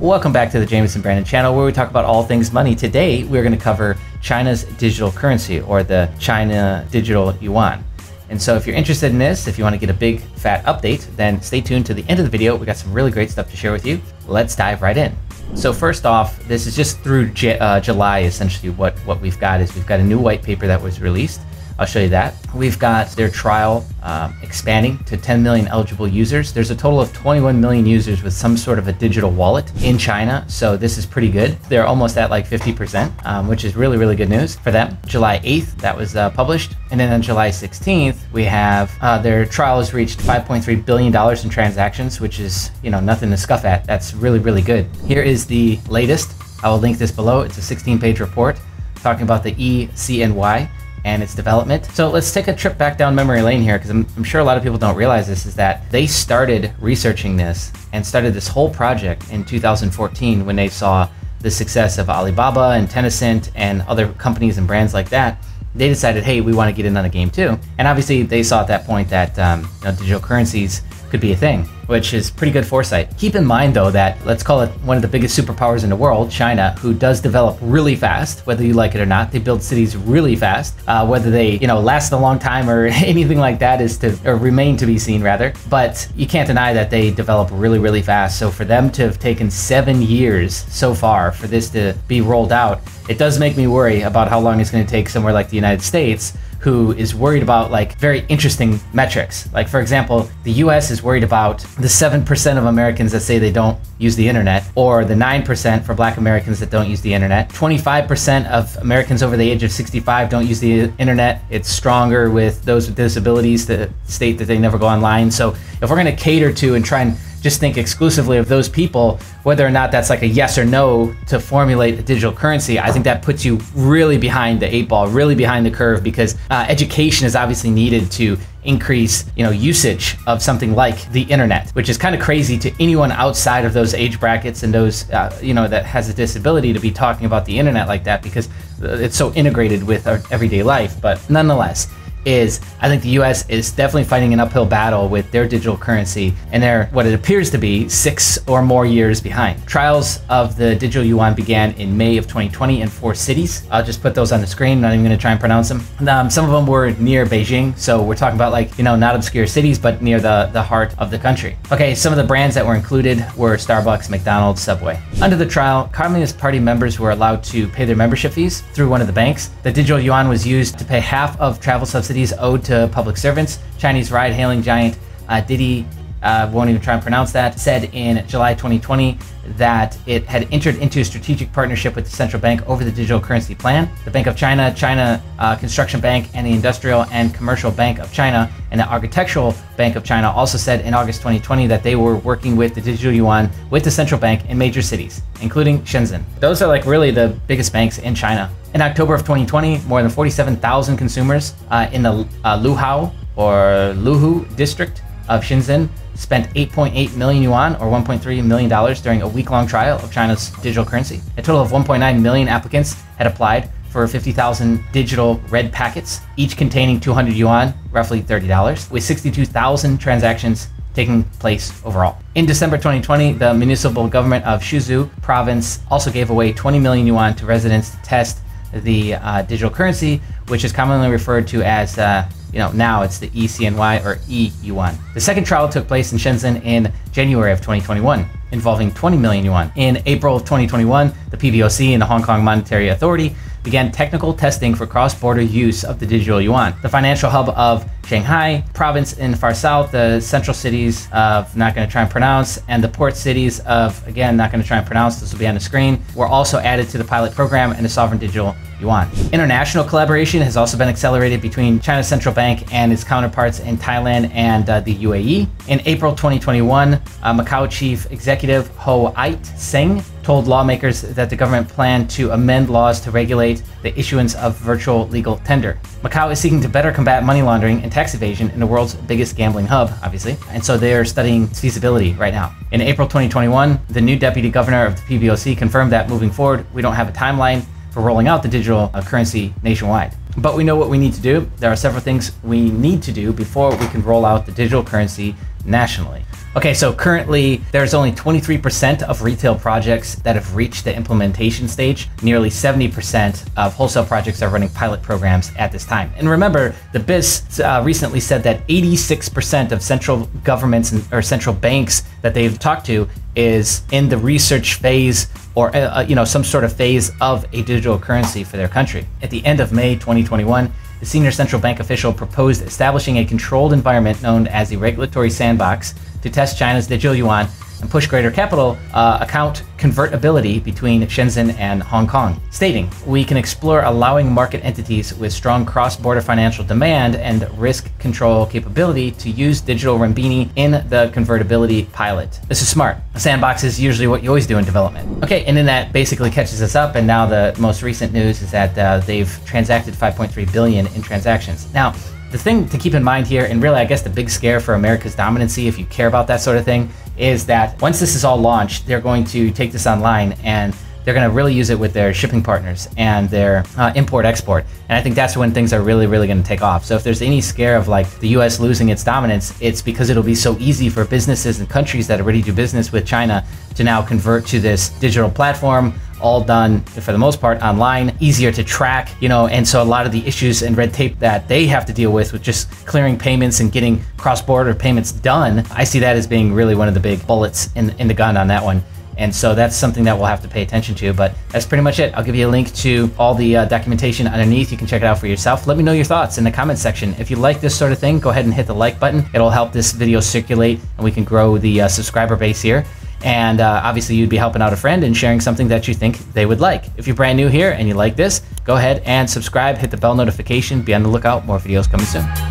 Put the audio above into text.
Welcome back to the Jameson Brandon channel where we talk about all things money. Today, we're going to cover China's digital currency or the China digital yuan. And so if you're interested in this, if you want to get a big fat update, then stay tuned to the end of the video. We got some really great stuff to share with you. Let's dive right in. So first off, this is just through J uh, July, essentially what, what we've got is we've got a new white paper that was released. I'll show you that. We've got their trial um, expanding to 10 million eligible users. There's a total of 21 million users with some sort of a digital wallet in China. So this is pretty good. They're almost at like 50%, um, which is really, really good news for them. July 8th, that was uh, published. And then on July 16th, we have uh, their trial has reached $5.3 billion in transactions, which is, you know, nothing to scuff at. That's really, really good. Here is the latest. I will link this below. It's a 16 page report talking about the ECNY and its development. So let's take a trip back down memory lane here because I'm, I'm, sure a lot of people don't realize this is that they started researching this and started this whole project in 2014 when they saw the success of Alibaba and Tencent and other companies and brands like that. They decided, hey, we want to get in on the game too. And obviously, they saw at that point that um, you know, digital currencies could be a thing, which is pretty good foresight. Keep in mind, though, that let's call it one of the biggest superpowers in the world, China, who does develop really fast, whether you like it or not. They build cities really fast. Uh, whether they, you know, last a long time or anything like that is to, or remain to be seen, rather. But you can't deny that they develop really, really fast. So for them to have taken seven years so far for this to be rolled out, it does make me worry about how long it's going to take somewhere like the United States who is worried about like very interesting metrics. Like for example, the US is worried about the 7% of Americans that say they don't use the internet or the 9% for black Americans that don't use the internet. 25% of Americans over the age of 65 don't use the internet. It's stronger with those with disabilities that state that they never go online. So if we're going to cater to and try and just think exclusively of those people, whether or not that's like a yes or no to formulate a digital currency, I think that puts you really behind the eight ball, really behind the curve because uh, education is obviously needed to increase you know usage of something like the internet which is kind of crazy to anyone outside of those age brackets and those uh, you know that has a disability to be talking about the internet like that because uh, it's so integrated with our everyday life. But nonetheless is I think the US is definitely fighting an uphill battle with their digital currency and they're what it appears to be six or more years behind. Trials of the digital yuan began in May of 2020 in four cities. I'll just put those on the screen, not even going to try and pronounce them. Um, some of them were near Beijing, so we're talking about like, you know, not obscure cities, but near the, the heart of the country. Okay, some of the brands that were included were Starbucks, McDonald's, Subway. Under the trial, Communist Party members were allowed to pay their membership fees through one of the banks. The digital yuan was used to pay half of travel subsidies subsidies owed to public servants. Chinese ride hailing giant uh, Didi, uh, won't even try and pronounce that, said in July 2020 that it had entered into a strategic partnership with the central bank over the digital currency plan. The Bank of China, China uh, Construction Bank, and the Industrial and Commercial Bank of China and the Agricultural Bank of China also said in August 2020 that they were working with the digital yuan with the central bank in major cities, including Shenzhen. Those are like really the biggest banks in China. In October of 2020, more than 47,000 consumers uh, in the uh, Luhao or Luhu district of Shenzhen spent 8.8 million yuan or 1.3 million dollars during a week-long trial of China's digital currency. A total of 1.9 million applicants had applied for 50,000 digital red packets, each containing 200 yuan, roughly $30, with 62,000 transactions taking place overall. In December 2020, the municipal government of Shuzhou province also gave away 20 million yuan to residents to test the uh, digital currency, which is commonly referred to as, uh, you know, now it's the ECNY or E-Yuan. The second trial took place in Shenzhen in January of 2021, involving 20 million yuan. In April of 2021, the PBOC and the Hong Kong Monetary Authority began technical testing for cross-border use of the digital yuan. The financial hub of Shanghai province in far south, the central cities of not going to try and pronounce, and the port cities of again not going to try and pronounce. This will be on the screen. Were also added to the pilot program and the sovereign digital yuan. International collaboration has also been accelerated between China's central bank and its counterparts in Thailand and uh, the UAE. In April 2021, uh, Macau chief executive Ho Iat Seng told lawmakers that the government planned to amend laws to regulate the issuance of virtual legal tender. Macau is seeking to better combat money laundering and tax evasion in the world's biggest gambling hub, obviously, and so they are studying feasibility right now. In April 2021, the new deputy governor of the PBOC confirmed that moving forward, we don't have a timeline for rolling out the digital uh, currency nationwide. But we know what we need to do. There are several things we need to do before we can roll out the digital currency nationally. Okay, so currently there's only 23% of retail projects that have reached the implementation stage. Nearly 70% of wholesale projects are running pilot programs at this time. And remember, the BIS uh, recently said that 86% of central governments or central banks that they've talked to is in the research phase or uh, uh you know some sort of phase of a digital currency for their country. At the end of May 2021, the senior central bank official proposed establishing a controlled environment known as a regulatory sandbox to test China's digital yuan and push greater capital uh, account convertibility between Shenzhen and Hong Kong, stating, We can explore allowing market entities with strong cross border financial demand and risk control capability to use digital renminbi in the convertibility pilot. This is smart. A sandbox is usually what you always do in development. Okay, and then that basically catches us up, and now the most recent news is that uh, they've transacted 5.3 billion in transactions. Now, the thing to keep in mind here, and really, I guess the big scare for America's dominancy, if you care about that sort of thing, is that once this is all launched, they're going to take this online and they're going to really use it with their shipping partners and their uh, import export. And I think that's when things are really, really going to take off. So if there's any scare of like the US losing its dominance, it's because it'll be so easy for businesses and countries that already do business with China to now convert to this digital platform all done for the most part online, easier to track, you know, and so a lot of the issues and red tape that they have to deal with with just clearing payments and getting cross-border payments done, I see that as being really one of the big bullets in in the gun on that one. And so that's something that we'll have to pay attention to. But that's pretty much it. I'll give you a link to all the uh, documentation underneath. You can check it out for yourself. Let me know your thoughts in the comment section. If you like this sort of thing, go ahead and hit the like button. It'll help this video circulate and we can grow the uh, subscriber base here. And uh, obviously, you'd be helping out a friend and sharing something that you think they would like. If you're brand new here and you like this, go ahead and subscribe, hit the bell notification, be on the lookout, more videos coming soon.